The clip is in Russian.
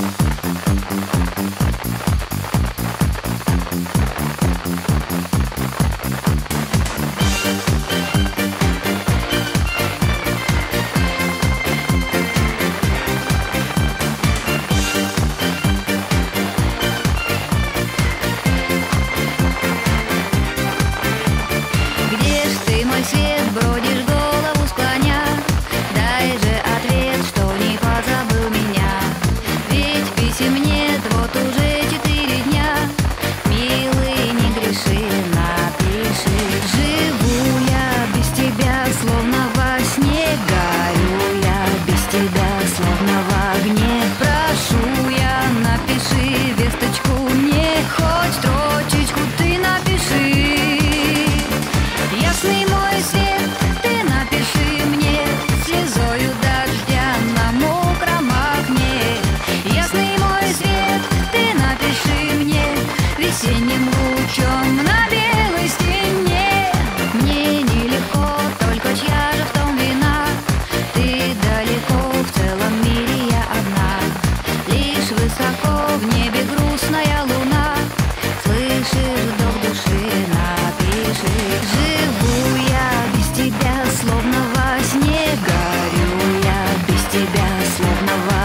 Thank you. Весенним лучом на белой стене. Мне нелегко, только чья же в том вина? Ты далеко, в целом мире я одна. Лишь высоко в небе грустная луна. Слышишь, вдох души напиши Живу я без тебя, словно во сне Горю я. Без тебя, словно в